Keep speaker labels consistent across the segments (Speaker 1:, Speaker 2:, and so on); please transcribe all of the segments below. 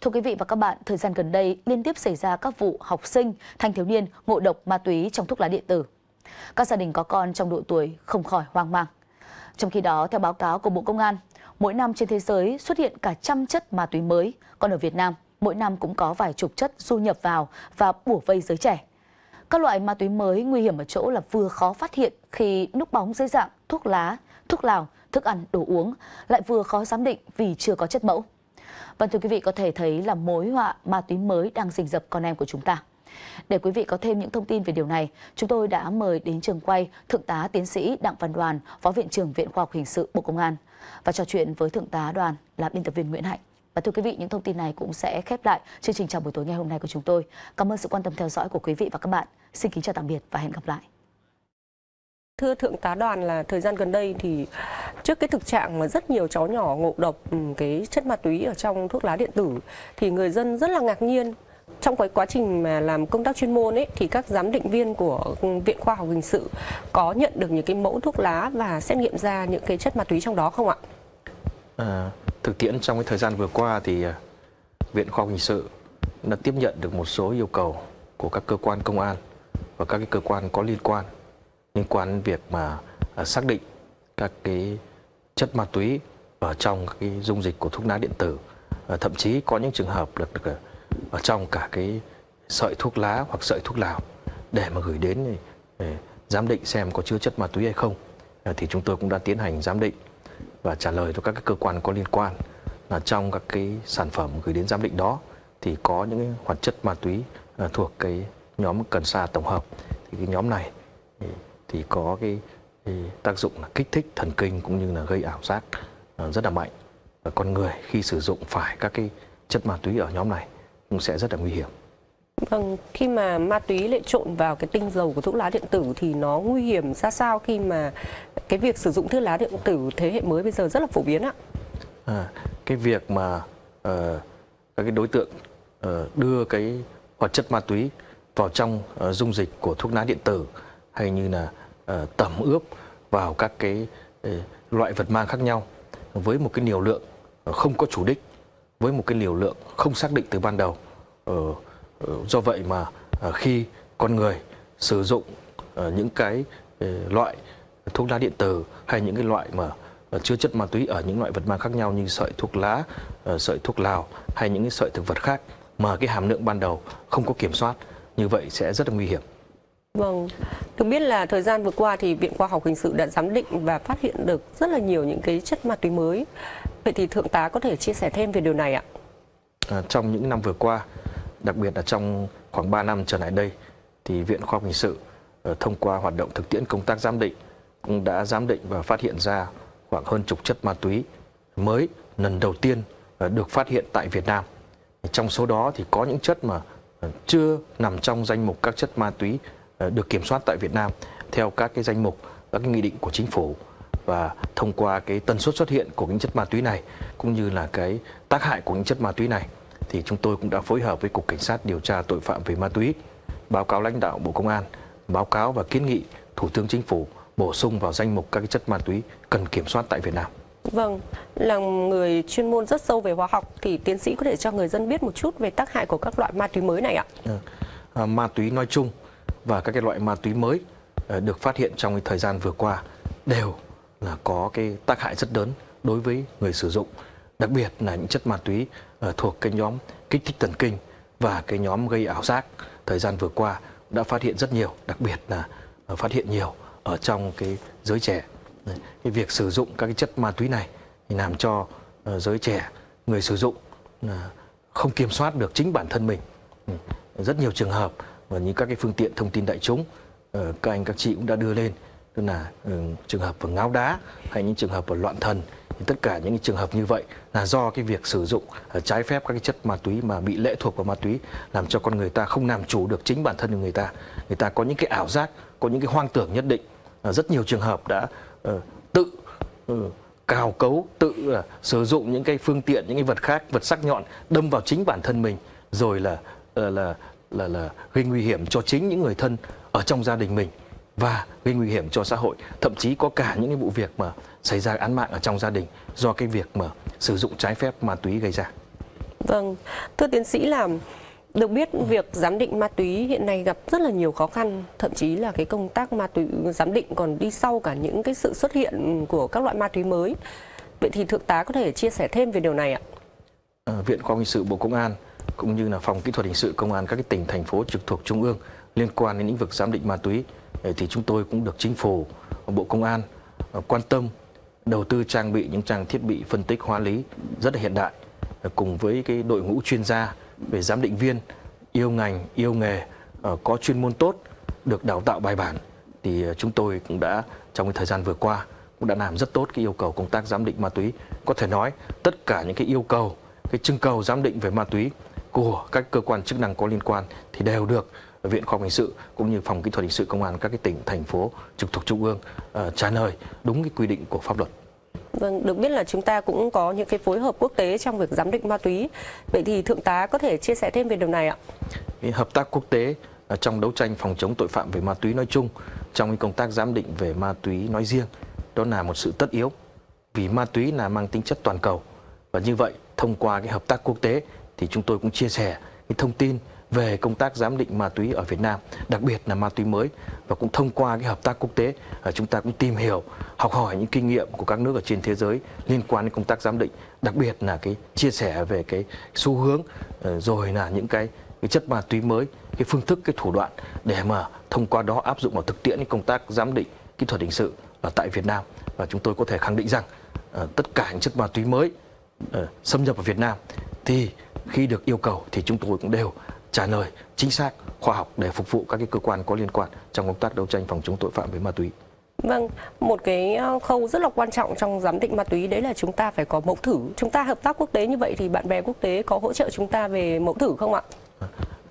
Speaker 1: Thưa quý vị và các bạn, thời gian gần đây liên tiếp xảy ra các vụ học sinh, thanh thiếu niên ngộ độc ma túy trong thuốc lá điện tử. Các gia đình có con trong độ tuổi không khỏi hoang mang. Trong khi đó, theo báo cáo của Bộ Công an, mỗi năm trên thế giới xuất hiện cả trăm chất ma túy mới, còn ở Việt Nam, mỗi năm cũng có vài chục chất du nhập vào và bủa vây giới trẻ. Các loại ma túy mới nguy hiểm ở chỗ là vừa khó phát hiện khi núp bóng dưới dạng thuốc lá, thuốc lào, thức ăn, đồ uống, lại vừa khó giám định vì chưa có chất mẫu. Vâng thưa quý vị có thể thấy là mối họa ma túy mới đang rình rập con em của chúng ta. Để quý vị có thêm những thông tin về điều này, chúng tôi đã mời đến trường quay Thượng tá Tiến sĩ Đặng Văn Đoàn, Phó Viện trưởng Viện Khoa học Hình sự Bộ Công an và trò chuyện với Thượng tá Đoàn là biên tập viên Nguyễn Hạnh. Và thưa quý vị, những thông tin này cũng sẽ khép lại chương trình chào buổi tối ngày hôm nay của chúng tôi. Cảm ơn sự quan tâm theo dõi của quý vị và các bạn. Xin kính chào tạm biệt và hẹn gặp lại.
Speaker 2: Thưa Thượng tá Đoàn là thời gian gần đây thì trước cái thực trạng mà rất nhiều cháu nhỏ ngộ độc ừ, cái chất ma túy ở trong thuốc lá điện tử thì người dân rất là ngạc nhiên trong cái quá trình mà làm công tác chuyên môn ấy thì các giám định viên của ừ, viện khoa học hình sự có nhận được những cái mẫu thuốc lá và xét nghiệm ra những cái chất ma túy trong đó không ạ?
Speaker 3: À, thực tiễn trong cái thời gian vừa qua thì à, viện khoa học hình sự đã tiếp nhận được một số yêu cầu của các cơ quan công an và các cái cơ quan có liên quan liên quan đến việc mà à, xác định các cái chất ma túy ở trong cái dung dịch của thuốc lá điện tử. À, thậm chí có những trường hợp được, được à, ở trong cả cái sợi thuốc lá hoặc sợi thuốc lào. Để mà gửi đến để giám định xem có chứa chất ma túy hay không thì chúng tôi cũng đã tiến hành giám định và trả lời cho các cái cơ quan có liên quan là trong các cái sản phẩm gửi đến giám định đó thì có những hoạt chất ma túy thuộc cái nhóm cần sa tổng hợp. Thì cái nhóm này thì, có cái, cái tác dụng là kích thích thần kinh cũng như là gây ảo giác à, rất là mạnh và con người khi sử dụng phải các cái chất ma túy ở nhóm này cũng sẽ rất là nguy hiểm.
Speaker 2: Vâng, khi mà ma túy lại trộn vào cái tinh dầu của thuốc lá điện tử thì nó nguy hiểm ra sao khi mà cái việc sử dụng thuốc lá điện tử thế hệ mới bây giờ rất là phổ biến ạ?
Speaker 3: À, cái việc mà uh, các cái đối tượng uh, đưa cái hoạt chất ma túy vào trong uh, dung dịch của thuốc lá điện tử hay như là uh, tẩm ướp vào các cái uh, loại vật mang khác nhau với một cái liều lượng ờ, không có chủ đích với một cái liều lượng không xác định từ ban đầu. Do vậy mà khi con người sử dụng những cái loại thuốc lá điện tử hay những cái loại mà chứa chất ma túy ở những loại vật mang khác nhau như sợi thuốc lá, sợi thuốc lào hay những cái sợi thực vật khác mà cái hàm lượng ban đầu không có kiểm soát như vậy sẽ rất là nguy hiểm.
Speaker 2: Vâng, được biết là thời gian vừa qua thì Viện Khoa học Hình sự đã giám định và phát hiện được rất là nhiều những cái chất ma túy mới. Vậy thì Thượng tá có thể chia sẻ thêm về điều này ạ?
Speaker 3: À, trong những năm vừa qua, đặc biệt là trong khoảng 3 năm trở lại đây, thì Viện Khoa học Hình sự ờ, thông qua hoạt động thực tiễn công tác giám định cũng đã giám định và phát hiện ra khoảng hơn chục chất ma túy mới lần đầu tiên ờ, được phát hiện tại Việt Nam. Trong số đó thì có những chất mà ờ, chưa nằm trong danh mục các chất ma túy được kiểm soát tại Việt Nam theo các cái danh mục các cái nghị định của chính phủ và thông qua cái tần suất xuất hiện của những chất ma túy này cũng như là cái tác hại của những chất ma túy này thì chúng tôi cũng đã phối hợp với cục cảnh sát điều tra tội phạm về ma túy báo cáo lãnh đạo bộ công an báo cáo và kiến nghị thủ tướng chính phủ bổ sung vào danh mục các cái chất ma túy cần kiểm soát tại Việt Nam.
Speaker 2: Vâng, là người chuyên môn rất sâu về hóa học thì tiến sĩ có thể cho người dân biết một chút về tác hại của các loại ma túy mới này ạ?
Speaker 3: À, ma túy nói chung và các cái loại ma túy mới ờ, được phát hiện trong cái thời gian vừa qua đều là có cái tác hại rất lớn đối với người sử dụng, đặc biệt là những chất ma túy ờ, thuộc cái nhóm kích thích thần kinh và cái nhóm gây ảo giác. Thời gian vừa qua đã phát hiện rất nhiều, đặc biệt là ờ, phát hiện nhiều ở trong cái giới trẻ. Cái việc sử dụng các cái chất ma túy này thì làm cho giới trẻ, người sử dụng không kiểm soát được chính bản thân mình. Ừ, rất nhiều trường hợp và như các cái phương tiện thông tin đại chúng ờ, các anh các chị cũng đã đưa lên. Tức là ừ, trường hợp của ngáo đá hay những trường hợp của loạn thần thì tất cả những trường hợp như vậy là do cái việc sử dụng ờ, trái phép các cái chất ma túy mà bị lệ thuộc vào ma túy làm cho con người ta không làm chủ được chính bản thân của người ta. Người ta có những cái ảo giác, có những cái hoang tưởng nhất định. Ờ, rất nhiều trường hợp đã tự ừ, cào cấu, tự sử dụng những cái phương tiện, những cái vật khác, vật sắc nhọn đâm vào chính bản thân mình. Rồi là là là là gây nguy hiểm cho chính những người thân ở trong gia đình mình và gây nguy hiểm cho xã hội thậm chí có cả những cái vụ việc mà xảy ra án mạng ở trong gia đình do cái việc mà sử dụng trái phép ma túy gây ra
Speaker 2: Vâng, thưa tiến sĩ là được biết việc giám định ma túy hiện nay gặp rất là nhiều khó khăn, thậm chí là cái công tác ma túy giám định còn đi sau cả những cái sự xuất hiện của các loại ma túy mới. Vậy thì thượng tá có thể chia sẻ thêm về điều này ạ?
Speaker 3: À, Viện Khoa học Hình sự Bộ Công an cũng như là phòng kỹ thuật hình sự công an các cái tỉnh, thành phố trực thuộc trung ương liên quan đến lĩnh vực giám định ma túy. Thì chúng tôi cũng được chính phủ, Bộ Công an ờ, quan tâm đầu tư trang bị những trang thiết bị phân tích hóa lý rất là hiện đại ờ, cùng với cái đội ngũ chuyên gia về giám định viên, yêu ngành, yêu nghề ờ, có chuyên môn tốt, được đào tạo bài bản. Thì chúng tôi cũng đã trong cái thời gian vừa qua cũng đã làm rất tốt cái yêu cầu công tác giám định ma túy. Có thể nói tất cả những cái yêu cầu, cái trưng cầu giám định về ma túy của các cơ quan chức năng có liên quan thì đều được viện khoa học hình sự cũng như phòng kỹ thuật hình sự công an các cái tỉnh thành phố trực thuộc trung ương uh, trả lời đúng cái quy định của pháp luật.
Speaker 2: Vâng, được biết là chúng ta cũng có những cái phối hợp quốc tế trong việc giám định ma túy. Vậy thì thượng tá có thể chia sẻ thêm về điều này ạ?
Speaker 3: Hợp tác quốc tế trong đấu tranh phòng chống tội phạm về ma túy nói chung, trong công tác giám định về ma túy nói riêng, đó là một sự tất yếu. Vì ma túy là mang tính chất toàn cầu và như vậy thông qua cái hợp tác quốc tế thì chúng tôi cũng chia sẻ cái thông tin về công tác giám định ma túy ở Việt Nam, đặc biệt là ma túy mới và cũng thông qua cái hợp tác quốc tế à, chúng ta cũng tìm hiểu, học hỏi những kinh nghiệm của các nước ở trên thế giới liên quan đến công tác giám định, đặc biệt là cái chia sẻ về cái xu hướng ờ, rồi là những cái cái chất ma túy mới, cái phương thức, cái thủ đoạn để mà thông qua đó áp dụng vào thực tiễn công tác giám định kỹ thuật hình sự ở tại Việt Nam. Và chúng tôi có thể khẳng định rằng ờ, tất cả những chất ma túy mới ờ, xâm nhập vào Việt Nam thì khi được yêu cầu thì chúng tôi cũng đều trả lời chính xác khoa học để phục vụ các cái cơ quan có liên quan trong công tác đấu tranh phòng chống tội phạm với ma túy.
Speaker 2: Vâng, một cái ờ, khâu rất là quan trọng trong giám định ma túy đấy là chúng ta phải có mẫu thử. Chúng ta hợp tác quốc tế như vậy thì bạn bè quốc tế có hỗ trợ chúng ta về mẫu thử không ạ?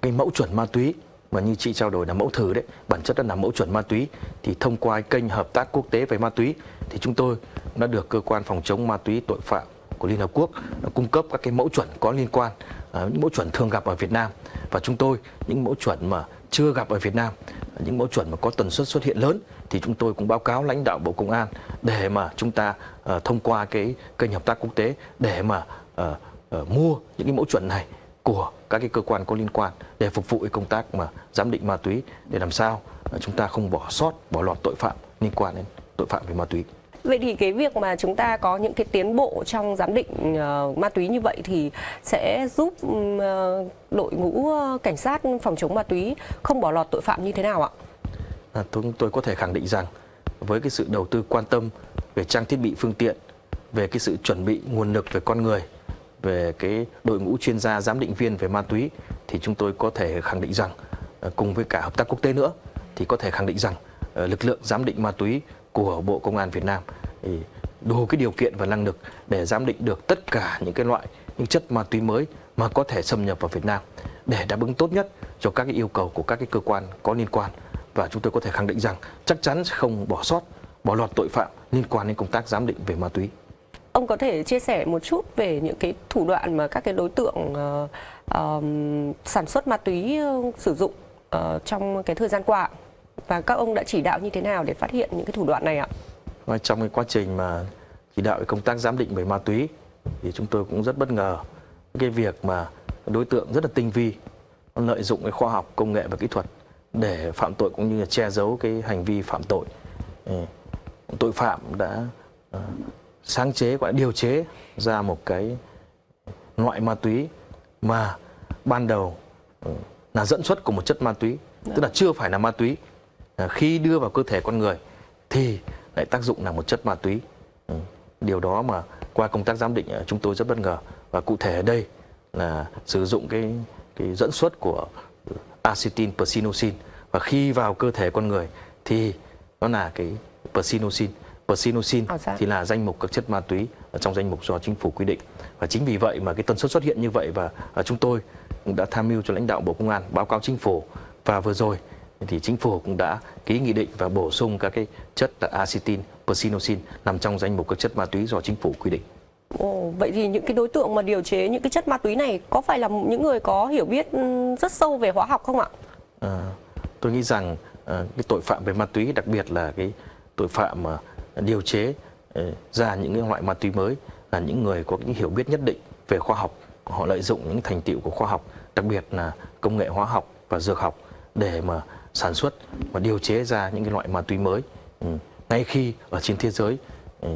Speaker 3: Cái mẫu chuẩn ma túy mà như chị trao đổi là mẫu thử đấy, bản chất là mẫu chuẩn ma túy thì thông qua kênh hợp tác quốc tế về ma túy thì chúng tôi đã được cơ quan phòng chống ma túy tội phạm của Liên Hợp Quốc cung cấp các cái mẫu chuẩn có liên quan, à, những mẫu chuẩn thường gặp ở Việt Nam và chúng tôi những mẫu chuẩn mà chưa gặp ở Việt Nam, những mẫu chuẩn mà có tần suất xuất hiện lớn thì chúng tôi cũng báo cáo lãnh đạo Bộ Công an để mà chúng ta uh, thông qua cái kênh hợp tác quốc tế để mà uh, uh, mua những cái mẫu chuẩn này của các cái cơ quan có liên quan để phục vụ cái công tác mà giám định ma túy để làm sao chúng ta không bỏ sót bỏ lọt tội phạm liên quan đến tội phạm về ma túy.
Speaker 2: Vậy thì cái việc mà chúng ta có những cái tiến bộ trong giám định uh, ma túy như vậy thì sẽ giúp um, đội ngũ ờ, cảnh sát phòng chống ma túy không bỏ lọt tội phạm như thế nào ạ?
Speaker 3: À, tôi, tôi có thể khẳng định rằng với cái sự đầu tư quan tâm về trang thiết bị phương tiện, về cái sự chuẩn bị nguồn lực về con người, về cái đội ngũ chuyên gia giám định viên về ma túy thì chúng tôi có thể khẳng định rằng cùng với cả hợp tác quốc tế nữa thì có thể khẳng định rằng lực lượng giám định ma túy của Bộ Công an Việt Nam thì đủ cái điều kiện và năng lực để giám định được tất cả những cái loại những chất ma túy mới mà có thể xâm nhập vào Việt Nam để đáp ứng tốt nhất cho các cái yêu cầu của các cái cơ quan có liên quan và chúng tôi có thể khẳng định rằng chắc chắn sẽ không bỏ sót bỏ lọt tội phạm liên quan đến công tác giám định về ma túy.
Speaker 2: Ông có thể chia sẻ một chút về những cái thủ đoạn mà các cái đối tượng uh, uh, sản xuất ma túy uh, sử dụng uh, trong cái thời gian qua và các ông đã chỉ đạo như thế nào để phát hiện những cái thủ đoạn này ạ?
Speaker 3: Và trong cái quá trình mà chỉ đạo công tác giám định về ma túy thì chúng tôi cũng rất bất ngờ. Cái việc mà đối tượng rất là tinh vi lợi dụng cái khoa học công nghệ và kỹ thuật để phạm tội cũng như là che giấu cái hành vi phạm tội. Tội phạm đã uh, sáng chế gọi là điều chế ra một cái loại ma túy mà ban đầu uh, là dẫn xuất của một chất ma túy tức là chưa phải là ma túy. Uh, khi đưa vào cơ thể con người thì lại tác dụng là một chất ma túy. Ừ. điều đó mà qua công tác giám định chúng tôi rất bất ngờ. Và cụ thể ở đây là sử dụng cái cái dẫn xuất của acetyl persinosin. Và khi vào cơ thể con người thì nó là cái persinosin. Persinosin thì là danh mục các chất ma túy ở trong danh mục do chính phủ quy định. Và chính vì vậy mà cái tần suất xuất hiện như vậy và, và chúng tôi cũng đã tham mưu cho lãnh đạo bộ công an báo cáo chính phủ. Và vừa rồi thì chính phủ cũng đã ký nghị định và bổ sung các cái chất là acetyl persinosin nằm trong danh mục các chất ma túy do chính phủ quy định.
Speaker 2: Ồ, vậy thì những cái đối tượng mà điều chế những cái chất ma túy này có phải là những người có hiểu biết rất sâu về hóa học không ạ?
Speaker 3: À, tôi nghĩ rằng uh, cái tội phạm về ma túy đặc biệt là cái tội phạm mà điều chế uh, ra những cái loại ma túy mới là những người có những hiểu biết nhất định về khoa học họ lợi dụng những thành tựu của khoa học, đặc biệt là công nghệ hóa học và dược học để mà sản xuất và điều chế ra những cái loại ma túy mới. Ừ. Ngay khi ở trên thế giới ừ,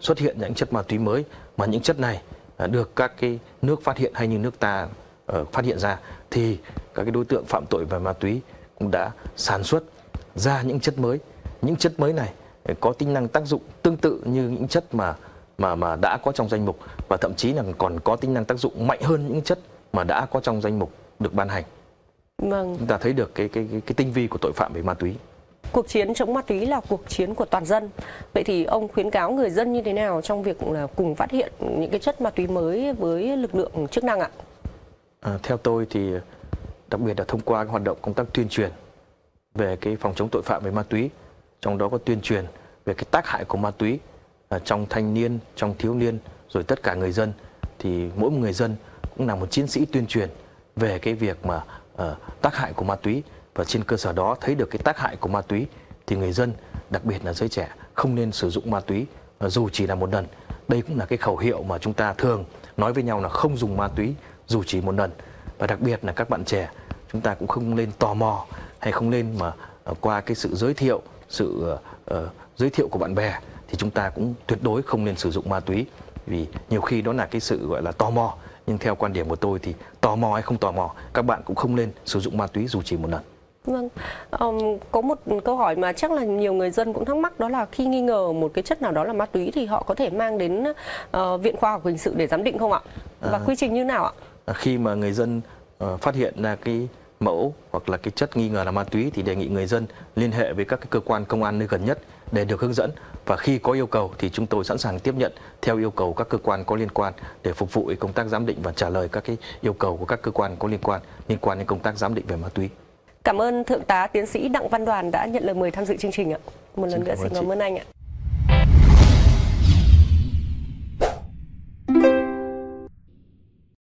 Speaker 3: xuất hiện những chất ma túy mới mà những chất này à, được các cái nước phát hiện hay như nước ta ờ, phát hiện ra thì các cái đối tượng phạm tội về ma túy cũng đã sản xuất ra những chất mới. Những chất mới này ờ, có tính năng tác dụng tương tự như những chất mà mà mà đã có trong danh mục và thậm chí là còn có tính năng tác dụng mạnh hơn những chất mà đã có trong danh mục được ban hành.
Speaker 2: Vâng.
Speaker 3: Chúng ta thấy được cái cái cái, cái tinh vi của tội phạm về ma túy.
Speaker 2: Cuộc chiến chống ma túy là cuộc chiến của toàn dân. Vậy thì ông khuyến cáo người dân như thế nào trong việc là cùng phát hiện những cái chất ma túy mới với lực lượng chức năng ạ?
Speaker 3: À, theo tôi thì đặc biệt là thông qua hoạt động công tác tuyên truyền về cái phòng chống tội phạm về ma túy, trong đó có tuyên truyền về cái tác hại của ma túy à, trong thanh niên, trong thiếu niên rồi tất cả người dân thì mỗi người dân cũng là một chiến sĩ tuyên truyền về cái việc mà uh, tác hại của ma túy. Và trên cơ sở đó thấy được cái tác hại của ma túy thì người dân đặc biệt là giới trẻ không nên sử dụng ma túy uh, dù chỉ là một lần. Đây cũng là cái khẩu hiệu mà chúng ta thường nói với nhau là không dùng ma túy dù chỉ một lần. Và đặc biệt là các bạn trẻ chúng ta cũng không nên tò mò hay không nên mà uh, qua cái sự giới thiệu sự uh, uh, giới thiệu của bạn bè thì chúng ta cũng tuyệt đối không nên sử dụng ma túy. Vì nhiều khi đó là cái sự gọi là tò mò nhưng theo quan điểm của tôi thì tò mò hay không tò mò các bạn cũng không nên sử dụng ma túy dù chỉ một lần
Speaker 2: Vâng, um, có một câu hỏi mà chắc là nhiều người dân cũng thắc mắc đó là khi nghi ngờ một cái chất nào đó là ma túy thì họ có thể mang đến uh, viện khoa học hình sự để giám định không ạ? Và à, quy trình như nào ạ?
Speaker 3: Khi mà người dân uh, phát hiện ra cái mẫu hoặc là cái chất nghi ngờ là ma túy thì đề nghị người dân liên hệ với các cái cơ quan công an nơi gần nhất để được hướng dẫn và khi có yêu cầu thì chúng tôi sẵn sàng tiếp nhận theo yêu cầu các cơ quan có liên quan để phục vụ công tác giám định và trả lời các cái yêu cầu của các cơ quan có liên quan liên quan đến công tác giám định về ma túy.
Speaker 2: Cảm ơn Thượng tá Tiến sĩ Đặng Văn Đoàn đã nhận lời mời tham dự chương trình ạ. Một lần nữa xin cảm ơn anh ạ.